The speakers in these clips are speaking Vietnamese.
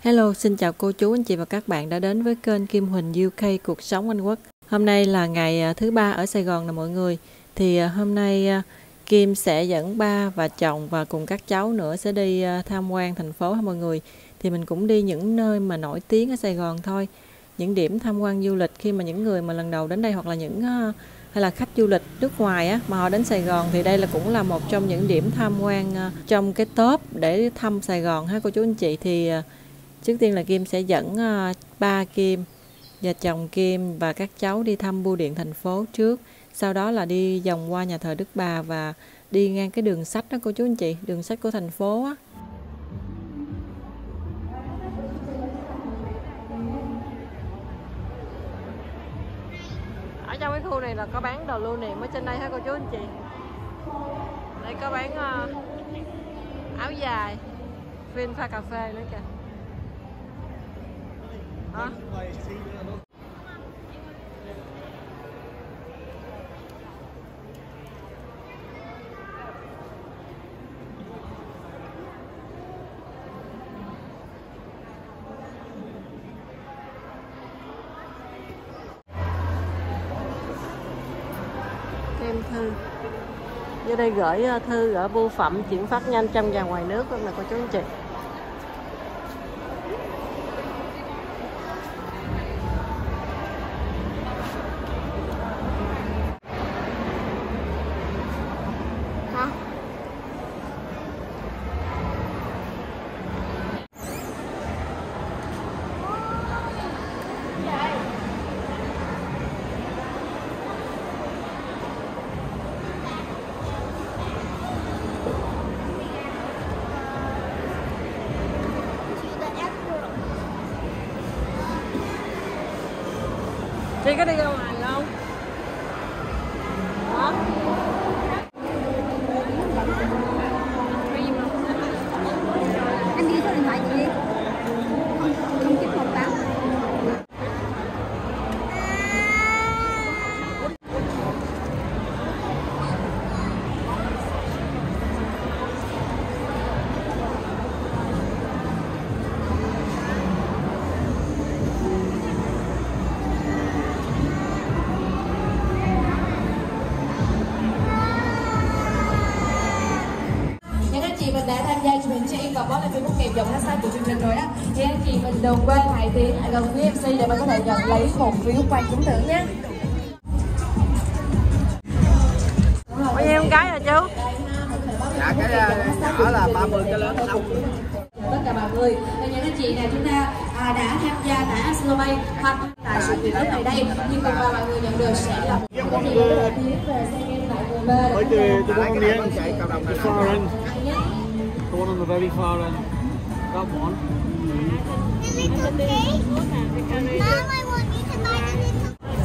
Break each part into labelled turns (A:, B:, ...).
A: Hello, xin chào cô chú, anh chị và các bạn đã đến với kênh Kim Huỳnh UK Cuộc Sống Anh Quốc. Hôm nay là ngày à, thứ ba ở Sài Gòn nè mọi người. Thì à, hôm nay à, Kim sẽ dẫn ba và chồng và cùng các cháu nữa sẽ đi tham quan thành phố ha mọi người. Thì mình cũng đi những nơi mà nổi tiếng ở Sài Gòn thôi. Những điểm tham quan du lịch khi mà những người mà lần đầu đến đây hoặc là những hay là khách du lịch nước ngoài á mà họ đến Sài Gòn thì đây là cũng là một trong những điểm tham quan ờ, trong cái top để thăm Sài Gòn ha cô chú anh chị thì ờ, Trước tiên là Kim sẽ dẫn ờ, ba Kim và chồng Kim và các cháu đi thăm bưu điện thành phố trước. Sau đó là đi vòng qua nhà thờ Đức Bà và đi ngang cái đường sách đó cô chú anh chị, đường sách của thành phố á. Khu này là có bán đồ lưu niệm ở trên đây hả cô chú anh chị? Đây có bán uh, áo dài, phim pha cà phê nữa kìa. Hả? Kem thư Vô đây gửi ờ, thư ở bưu phẩm chuyển phát nhanh trong và ngoài nước luôn nè cô chú anh chị.
B: Anh và post lên Facebook kèm dòng hashtag của chương trình rồi á thì anh chị mình đừng quên hãy tiến lại gần với MC để mình có thể nhận lấy một phiếu quay trúng thưởng nhé.
A: Bao nhiêu cái rồi chú.
C: Dạ cái nhỏ là 30 cái lớn 60
B: tất cả mọi người. Và những anh chị nào chúng ta à, đã tham gia tại Aslobay hoặc tại sự kiện lúc này đây nhưng mà mọi người nhận được sẽ là một cái gì đó tiến về xe game tại quần B
D: Like the, the one on the one on the very far end. That one.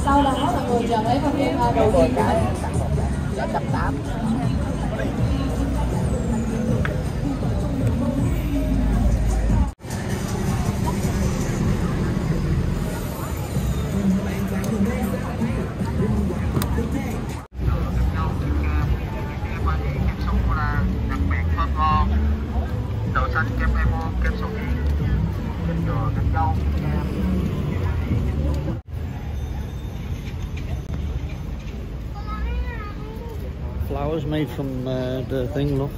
B: sau đó là người chờ lấy phần game à, đầu tiên
D: Flowers made from uh, the thing, look.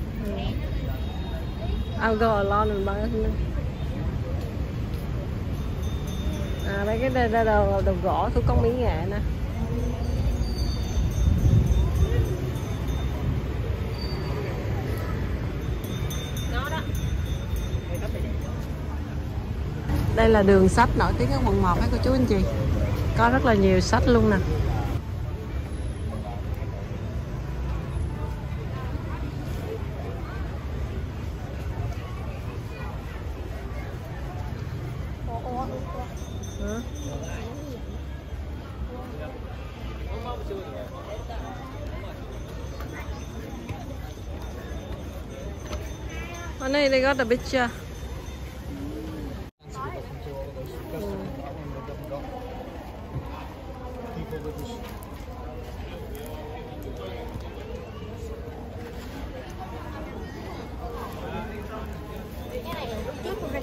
A: I'll go alone and buy it. À đây cái đây, đây đồ, đồ gỗ thủ công mỹ nghệ nè Đây là đường sách nổi tiếng ở quận 1 hả cô chú anh chị Có rất là nhiều sách luôn nè On Honey, they got a picture.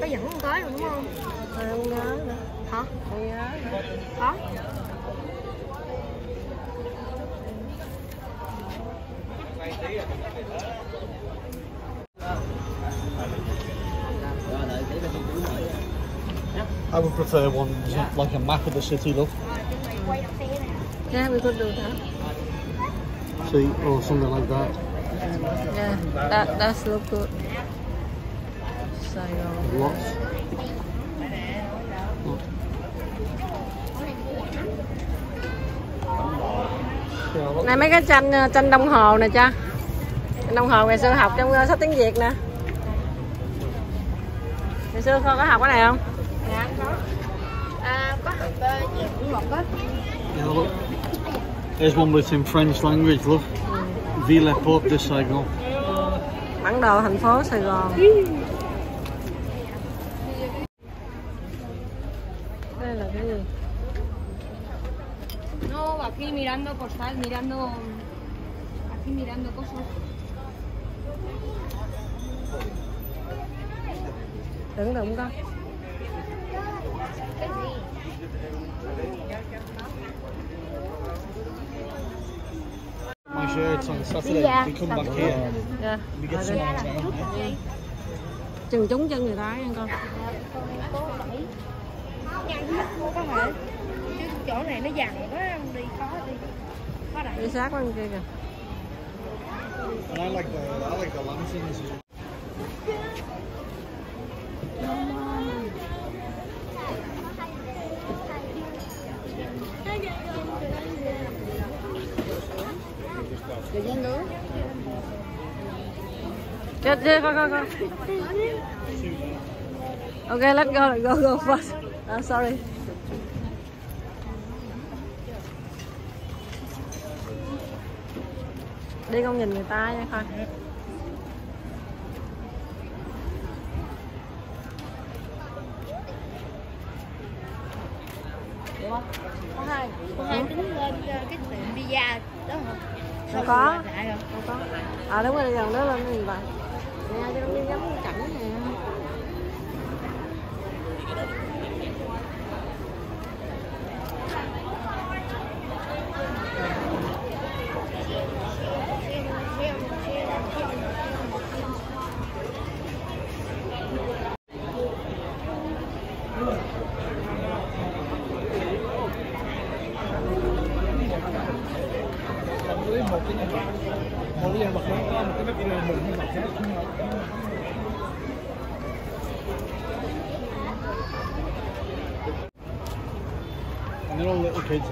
E: có dẫn con tới rồi đúng không
F: Thôi không nhớ nữa
E: hả
F: không nhớ nữa
E: có
D: I would prefer one like a map of the city, love.
F: yeah we could do that
D: See, or something like that.
F: yeah that that's look good Sài Gòn
D: Lots.
F: Này mấy cái tranh ờ, tranh đồng hồ nè cha Tranh đồng hồ ngày xưa học trong ờ, sách tiếng Việt nè ngày xưa con có học cái này không
E: dạ có à, có học uh, về cũng một á
D: Yeah, look. There's one with in French language, look. Ville Port de Saigon.
F: bản đồ thành phố Sài Gòn. Đây là cái gì?
E: No aquí mirando postal mirando aquí mirando cosas.
F: Tưởng tượng coi
E: cái gì
D: My shirt's on Saturday.
E: Yeah.
D: We come back here.
F: Dạ.
D: We get some out yeah?
F: chừng trúng chân người ta nha con
E: có thể chứ chỗ này nó dằn quá đi khó đi khó đẩy
F: đi sát bên kia kìa
D: And I like the I like the lanterns.
F: Chết chết con con con. Ok let's go go go first ah, Sorry. Đi không nhìn người ta nha con.
E: Có hai có hai tính lên ờ, cái tiệm pizza đó hả
F: không có.
E: Lại
F: Không có. À đúng rồi, gần đó lên cái gì vậy Nè cho nó giống ngắm cảnh nè
D: They kids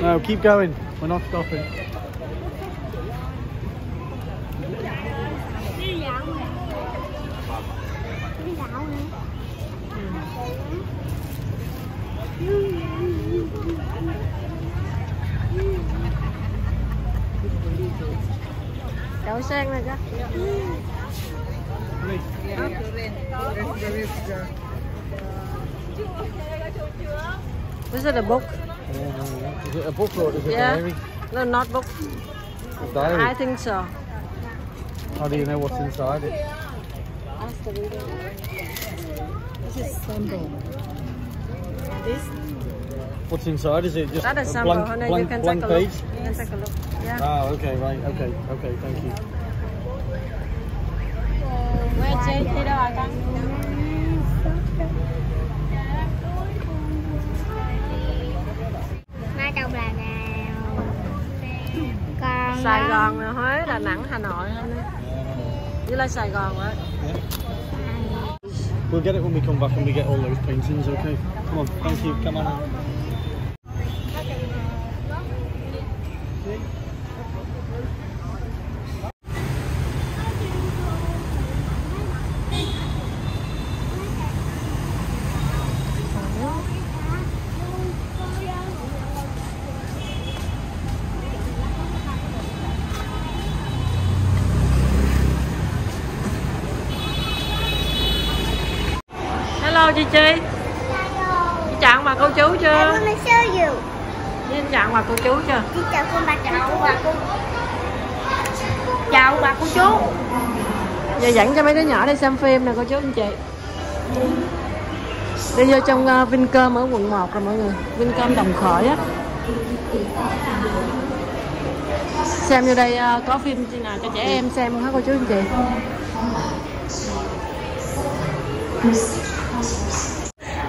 D: No, keep going. We're not stopping.
F: Đậu sen này chứ This is a book
D: Is it a book or is it
F: Yeah.
D: a diary?
F: No, not book
D: A diary.
F: I think so
D: How do you know what's inside it?
F: Ask the reader This is sample This
D: What's inside? Is it just
F: That is
D: a
F: sample
D: blank,
F: Honey,
D: blank,
F: you can
D: blank
F: take a look
D: page?
F: You can take a look Yeah
D: Ah, okay, right, okay, okay, thank you.
F: À
E: mai là nào còn
F: Sài Gòn, nè, Huế, Đà Nẵng, Hà Nội thôi nè Với lại Sài Gòn á
D: We'll get it when we come back and we get all those paintings, okay? Come on, thank you, come on.
F: Chi? Chị chào bà cô chú chưa? Xin chào bà cô chú chưa?
E: Xin chào cô bà chào bà cô Chào bà cô chú.
F: Giờ dẫn cho mấy đứa nhỏ đi xem phim nè cô chú anh chị. Đi vô trong uh, Vincom ở quận 1 rồi mọi người. Vincom Đồng Khởi á. Xem vô đây uh, có phim gì nào cho trẻ em xem hả cô chú anh chị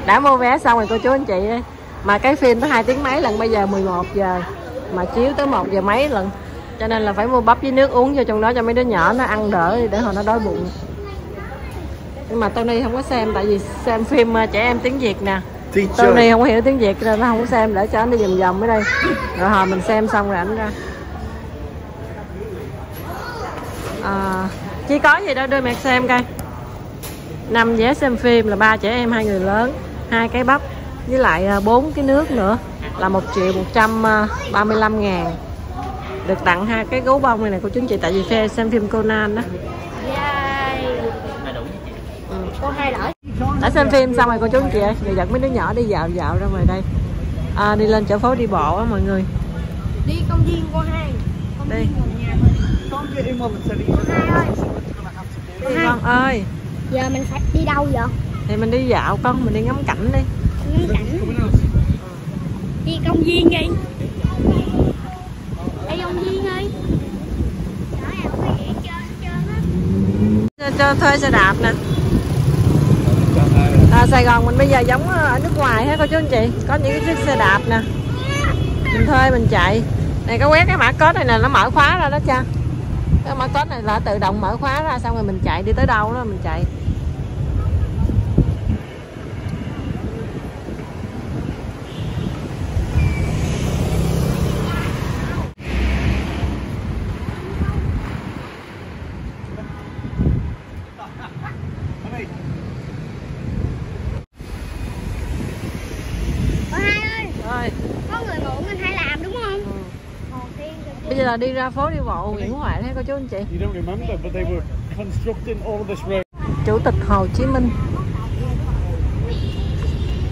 F: Đã mua vé xong rồi cô chú anh chị ơi. Mà cái phim tới 2 tiếng mấy lần bây giờ 11 giờ Mà chiếu tới 1 giờ mấy lần. Cho nên là phải mua bắp với nước uống vô trong đó cho mấy đứa nhỏ nó ăn đỡ để hồi nó đói bụng. Nhưng mà Tony không có xem tại vì xem phim uh, trẻ em tiếng Việt nè. Tony không có hiểu tiếng Việt nên nó không có xem để cho anh đi vòng vòng ở đây. Rồi hồi mình xem xong rồi ảnh ra. À, chỉ có gì đâu đưa mẹ xem coi. Năm vé xem phim là ba trẻ em hai người lớn hai cái bắp với lại à, bốn cái nước nữa là một triệu một trăm ba mươi lăm ngàn. Được tặng hai cái gấu bông này nè cô chú anh chị tại vì phe xem phim Conan đó
E: Yay!
F: Ừ.
E: Cô hai lỗi
F: đã xem phim xong rồi cô chú anh chị ơi giờ dẫn mấy đứa nhỏ đi dạo dạo ra ngoài đây. À, đi lên chỗ phố đi bộ á mọi người.
E: Đi công viên cô hai. Công
F: Đi.
D: in while the telly
E: Cô hai ơi.
F: Đi con ơi.
E: Giờ mình phải đi đâu vậy?
F: Thì mình đi dạo con mình đi ngắm cảnh đi.
E: Ngắm cảnh Đi công viên đi. Đi công viên đi.
F: Cho thuê xe đạp nè. À, Sài Gòn mình bây giờ giống ở nước ngoài hết cô chú anh chị. Có những cái chiếc xe đạp nè. Mình thuê mình chạy. Này có quét cái mã code này nè nó mở khóa ra đó cha. Cái mã code này là tự động mở khóa ra xong rồi mình chạy đi tới đâu đó mình chạy
E: Cô hai ơi
F: rồi
E: Có người mượn mình hay làm đúng không?
F: ừ.
E: Còn tiên
F: bây giờ là đi ra phố đi bộ Nguyễn Huệ thế cô chú anh chị. Chủ tịch Hồ Chí Minh.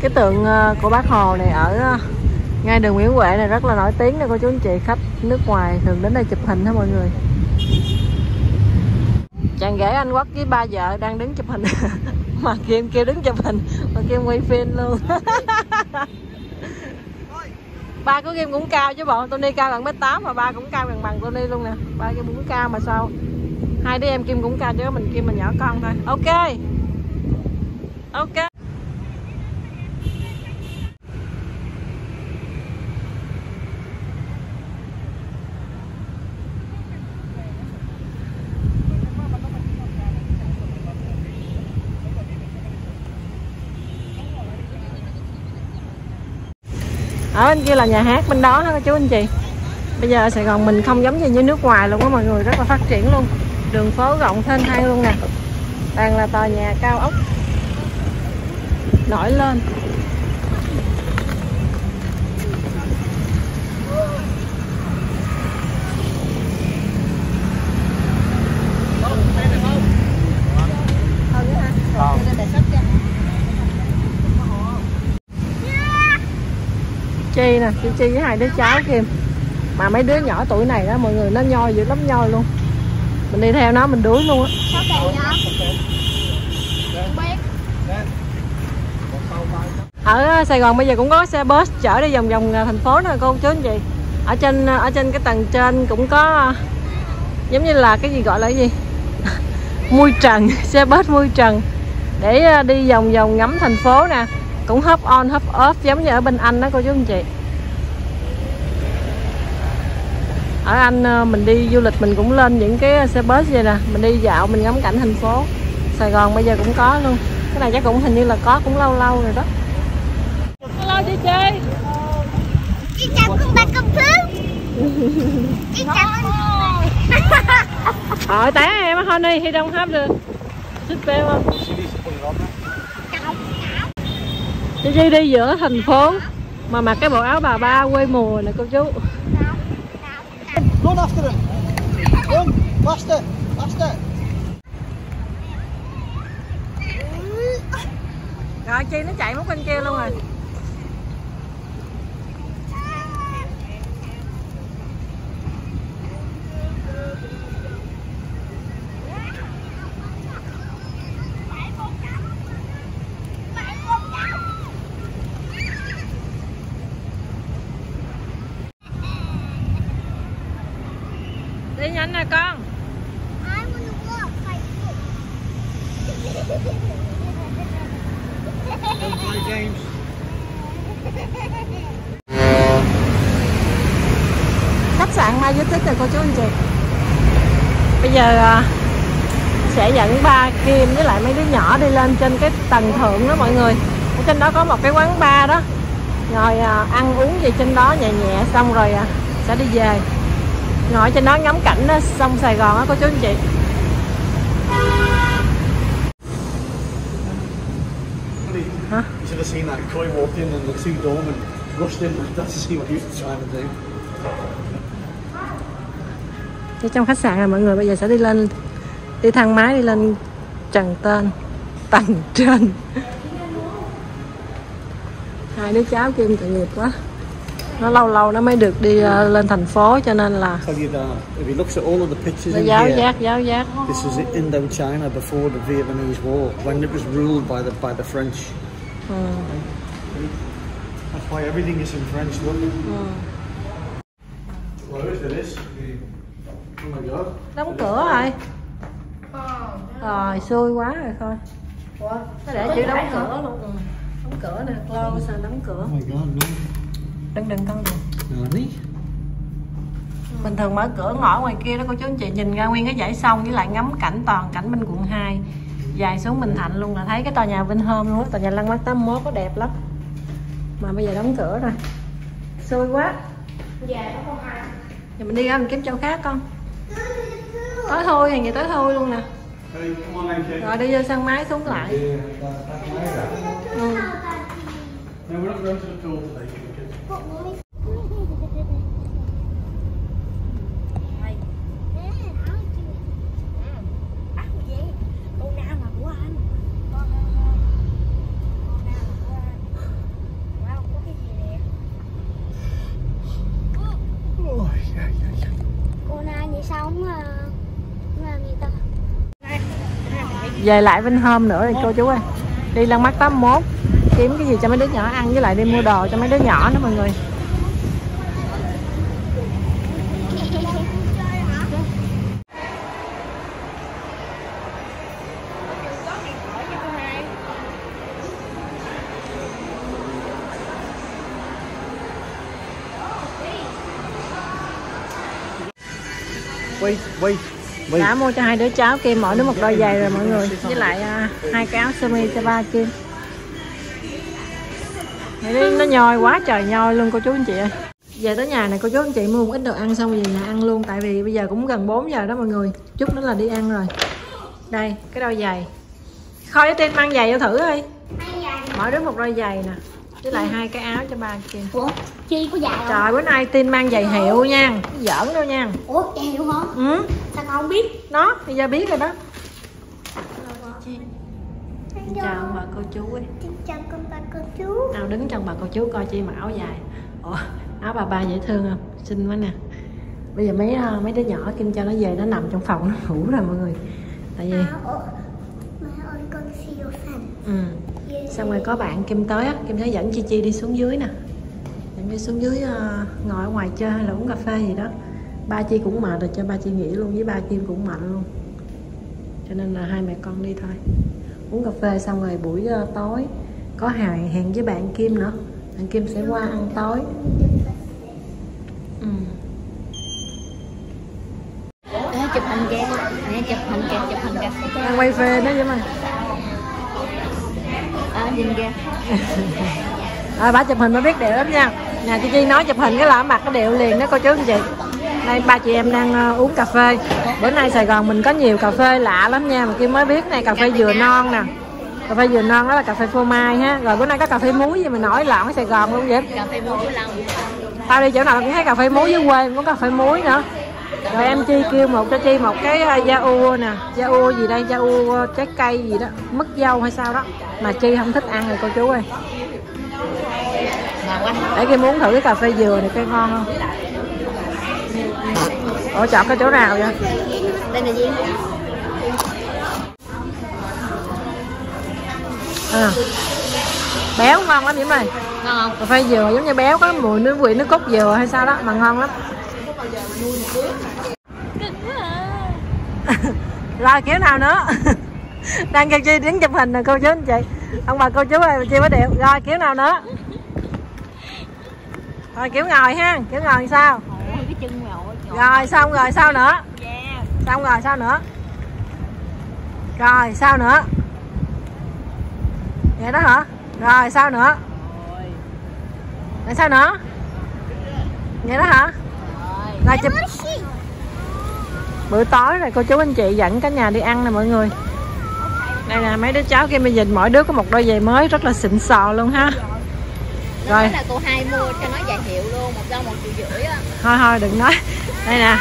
F: Cái tượng ờ, của bác Hồ này ở ờ, ngay đường Nguyễn Huệ này rất là nổi tiếng nè cô chú anh chị. Khách nước ngoài thường đến đây chụp hình đó mọi người? Chàng rể anh Quốc với ba vợ đang đứng chụp hình. Mà Kim kêu đứng chụp hình. Mà Kim quay phim luôn ba của Kim cũng cao chứ bọn, Tony cao gần mét tám mà ba cũng cao gần bằng Tony luôn nè. Ba game cũng cao mà sao? Hai đứa em Kim cũng cao chứ, mình Kim mình nhỏ con thôi. Ok. Ok. Ở bên kia là nhà hát bên đó đó các chú anh chị. Bây giờ ở Sài Gòn mình không giống như như nước ngoài luôn á mọi người, rất là phát triển luôn. Đường phố rộng thênh thang luôn nè. Toàn là tòa nhà cao ốc. Nổi lên. Chi nè chị chi với hai đứa cháu kim mà mấy đứa nhỏ tuổi này đó mọi người nó nhoi dữ lắm nhoi luôn. Mình đi theo nó mình đuối luôn á. Ở ờ, Sài Gòn bây giờ cũng có xe bus chở đi vòng vòng ờ, thành phố nè cô chú anh chị. Ở trên ờ, ở trên cái tầng trên cũng có giống như là cái gì gọi là cái gì? Mui trần xe bus mui trần. Để đi vòng vòng ngắm thành phố nè cũng hop on hop off giống như ở bên Anh đó cô chú anh chị. Ở Anh ờ, mình đi du lịch mình cũng lên những cái xe bus vậy nè. Mình đi dạo mình ngắm cảnh thành phố. Sài Gòn bây giờ cũng có luôn. Cái này chắc cũng hình như là có cũng lâu lâu rồi đó. Hello chị chơi
E: Chị chào con bà công thứ Chị chào con
F: ờ té em honey he don't have the xích bê không chị Chi đi giữa thành phố mà mặc cái bộ áo bà ba quê mùa nè cô chú
C: Run after him. Run. Faster. Faster.
F: rồi chi nó chạy mất bên kia luôn rồi con.
E: I want to walk like
D: Don't play games.
F: khách sạn Majestic rồi cô chú anh chị. Bây giờ à, sẽ dẫn ba Kim với lại mấy đứa nhỏ đi lên trên cái tầng thượng đó mọi người. Ở trên đó có một cái quán bar đó. Ngồi à, ăn uống gì trên đó nhẹ nhẹ xong rồi à, sẽ đi về ngồi trên đó ngắm cảnh đó, sông Sài Gòn á cô chú anh chị
D: Huh? You should have seen that. Coy walked in and the two doormen rushed in like that to see what he was trying to do.
F: Thì trong khách sạn này mọi người bây giờ sẽ đi lên đi thang máy đi lên trần tên tầng trên hai đứa cháu Kim tội nghiệp quá nó lâu lâu nó mới được đi ờ, lên thành phố cho nên là
D: Tell you that if he looks at all of the pictures
F: nó
D: in
F: giáo giác giáo giác
D: this was Indochina before the Vietnamese War, when it was ruled by the by the French.
F: ừ.
D: That's why everything is in French. Look. What is it? Is? Oh my God.
F: đóng cửa rồi rồi xui quá rồi thôi nó để chữ đóng cửa luôn ừ. đóng cửa nè close đóng cửa
D: Oh my God, no.
F: Đừng đừng con đừng bình thường mở cửa ngõ ngoài kia đó cô chú anh chị nhìn ra nguyên cái dãy sông với lại ngắm cảnh toàn cảnh bên quận 2 dài xuống Bình Thạnh luôn là thấy cái tòa nhà Vinhome luôn á tòa nhà Lăng Mát 81 có đẹp lắm. Mà bây giờ đóng cửa rồi. Xui quá.
E: Dạ nó không ai
F: giờ mình đi ra mình kiếm chỗ khác con. Tới thôi hàng gì tới thôi luôn nè. Rồi đi vô sân máy xuống lại. Ừ về lại Vinh Hôm nữa đi cô chú ơi. Đi lăn mắt 81 kiếm cái gì cho mấy đứa nhỏ ăn với lại đi mua đồ cho mấy đứa nhỏ nữa mọi người.
D: Wait, wait.
F: đã mua cho hai đứa cháu Kim mỗi đứa một đôi giày rồi mọi người. Với lại à, hai cái áo sơ mi cho ba Kim. đi, nó nhoi quá trời nhoi luôn cô chú anh chị ơi. Về tới nhà này cô chú anh chị mua một ít đồ ăn xong về nhà ăn luôn tại vì bây giờ cũng gần 4 giờ đó mọi người. Chút nữa là đi ăn rồi. Đây cái đôi giày. Khôi với tiên mang giày vô thử đi mỗi đứa một đôi giày nè với lại hai cái áo cho ba Kim
E: Ủa, Chi có không?
F: trời bữa nay tin mang giày hiệu nha. Giỡn đâu nha.
E: Ủa, dài hiểu hả?
F: ừ.
E: Sao con không biết?
F: nó bây giờ biết rồi đó chào ông bà cô chú ấy.
E: Xin chào con ba cô chú.
F: Nào đứng trong bà cô chú coi chi mặc áo dài. Ủa áo bà ba dễ thương không? Xinh quá nè. Bây giờ mấy ờ, mấy đứa nhỏ kim cho nó về nó nằm trong phòng nó ngủ rồi mọi người. Tại vì ừ. xong rồi có bạn kim tới á kim thấy dẫn chi chi đi xuống dưới nè. Dẫn đi xuống dưới ờ, ngồi ở ngoài chơi hay là uống cà phê gì đó. Ba chi cũng mệt rồi cho ba chi nghỉ luôn với ba kim cũng mạnh luôn. Cho nên là hai mẹ con đi thôi uống cà phê xong rồi buổi ờ, tối có hẹn hẹn với bạn kim nữa. Bạn kim sẽ qua ăn tối. Ừ.
E: Để chụp hình kìa Nè chụp hình kìa, chụp hình kìa.
F: Đang quay phê đó vậy mà.
E: À, nhìn kìa.
F: Rồi bà chụp hình mới biết điệu lắm nha. Nhà chị chi nói chụp hình cái là mặc cái điệu liền đó cô chú anh chị đây ba chị em đang ờ, uống cà phê. Bữa nay sài gòn mình có nhiều cà phê lạ lắm nha mà kim mới biết này cà phê dừa non nè. Cà phê dừa non đó là cà phê phô mai ha. Rồi bữa nay có cà phê muối gì mà nổi loạn ở sài gòn luôn vậy?
E: Cà phê muối của Long
F: tao đi chỗ nào cũng thấy cà phê muối dưới quê cũng có cà phê muối nữa. Rồi em chi kêu một cho chi một cái uh, da u nè. Da u gì đây? Da u uh, trái cây gì đó. Mứt dâu hay sao đó. Mà chi không thích ăn rồi cô chú ơi. Để kia muốn thử cái cà phê dừa này cái ngon không ủa chọn cái chỗ nào vậy?
E: Đây là gì?
F: à. béo ngon lắm Diễm ơi.
E: Ngon không?
F: cà phê dừa giống như béo có mùi nước vị nước cốt dừa hay sao đó mà ngon lắm. Rồi kiểu nào nữa? Đang kêu chi đứng chụp hình nè cô chú anh chị. Ông bà cô chú ơi chi mới điệu rồi kiểu nào nữa? Rồi kiểu ngồi ha kiểu ngồi sao?
E: Cái chân ngồi
F: rồi xong rồi sao nữa?
E: Yeah.
F: Xong rồi sao nữa? Rồi sao nữa? Vậy đó hả? Rồi sao nữa? Rồi sao nữa? Vậy đó hả? Rồi chụp. Bữa tối rồi cô chú anh chị dẫn cả nhà đi ăn nè mọi người. Đây nè mấy đứa cháu kia bây giờ mỗi đứa có một đôi giày mới rất là xịn sò luôn ha.
E: Rồi.
F: rồi.
E: là cô hai mua cho nó dài hiệu luôn, một đôi một triệu rưỡi á.
F: thôi thôi đừng nói đây nè.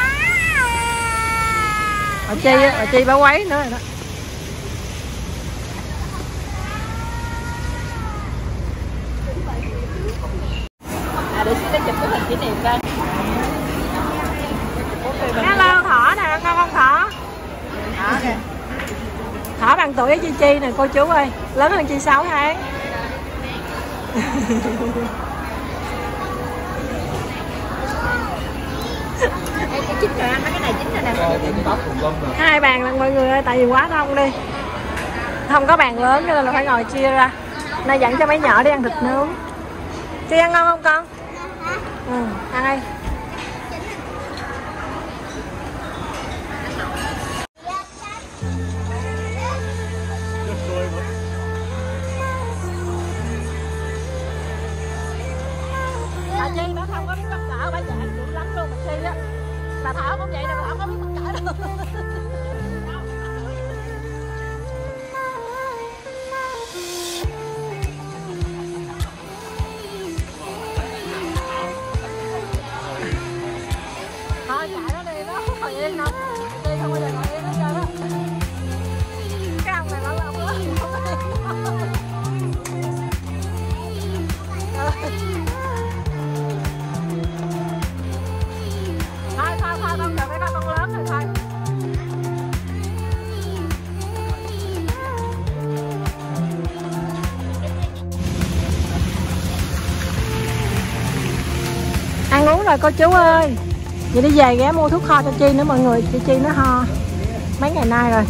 F: Bà chi á, bà chi bà quấy nữa rồi đó. À để xin chụp cái hình kỷ niệm đây hello thỏ nè ngon không thỏ. Thỏ bằng tuổi với chi chi nè cô chú ơi. Lớn hơn chi 6 tháng
E: Ê, cái chín rồi anh, mấy cái này chín rồi nè.
F: hai bàn lần mọi người ơi tại vì quá đông đi. Không có bàn lớn cho nên là phải ngồi chia ra. Nay dặn cho mấy nhỏ đi ăn thịt nướng. Chi ăn ngon không con? Ừ ăn đi bà thảo cũng vậy nè bà thảo không biết bắt cỡ đâu. Rồi, cô chú ơi. Vậy đi về ghé mua thuốc ho cho chi nữa, mọi người. Chị chi nó ho. Mấy ngày nay rồi.